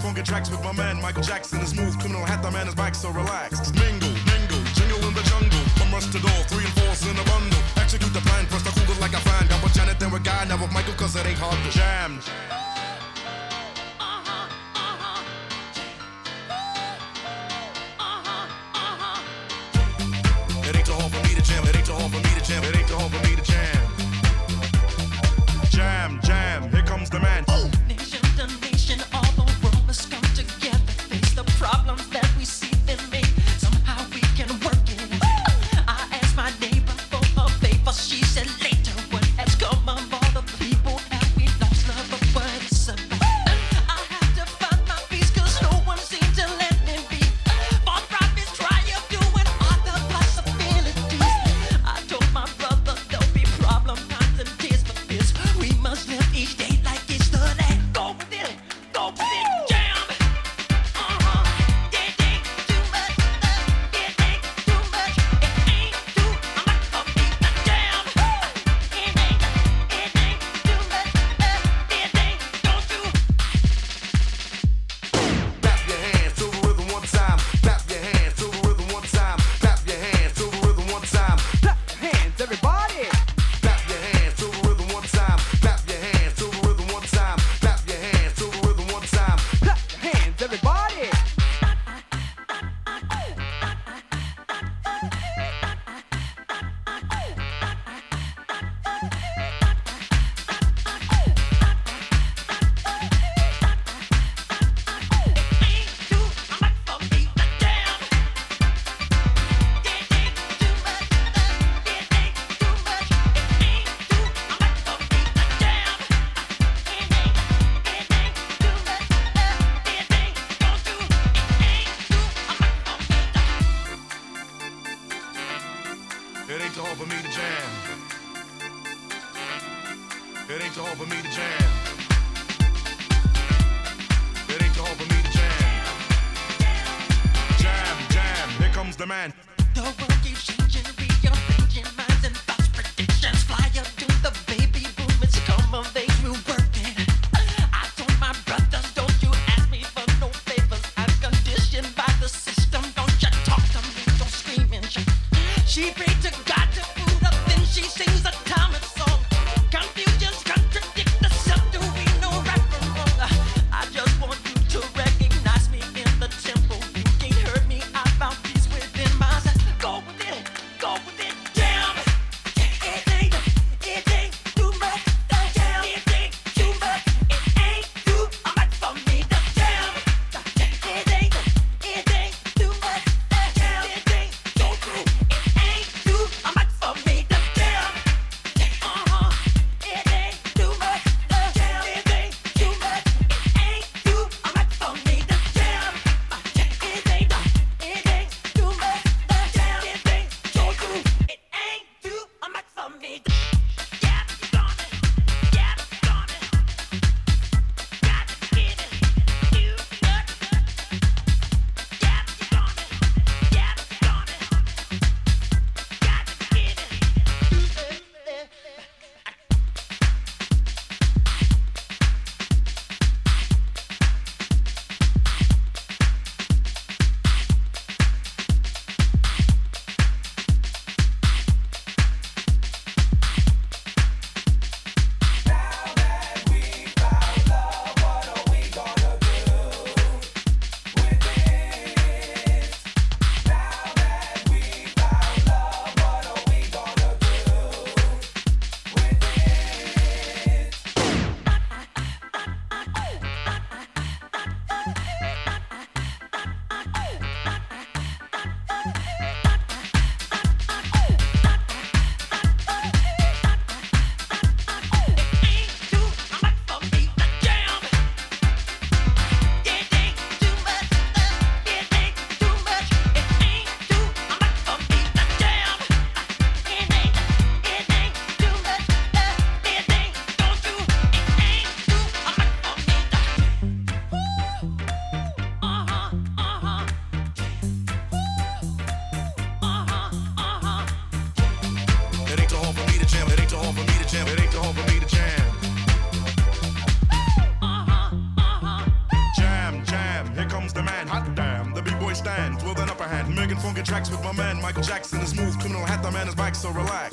Funky tracks with my man Michael Jackson. His move, criminal hat, the man is back, so relax. Mingle, mingle, jingle in the jungle. From rush to door, three and fours in a bundle. Execute the plan, press the cougars like a fan. Double Janet, then we're guy. Now with Michael, cause it ain't hard to jam. hard for me to jam. It ain't too hard for me to jam. It ain't too hard for me to jam. Jam, jam, here comes the man. ain't too hard for me to jam. It ain't too hard for me to jam. Jam, jam, here comes the man. Hot damn, the b-boy stands with an upper hand. Making funky tracks with my man Michael Jackson. The smooth criminal hat, the man is back, so relax.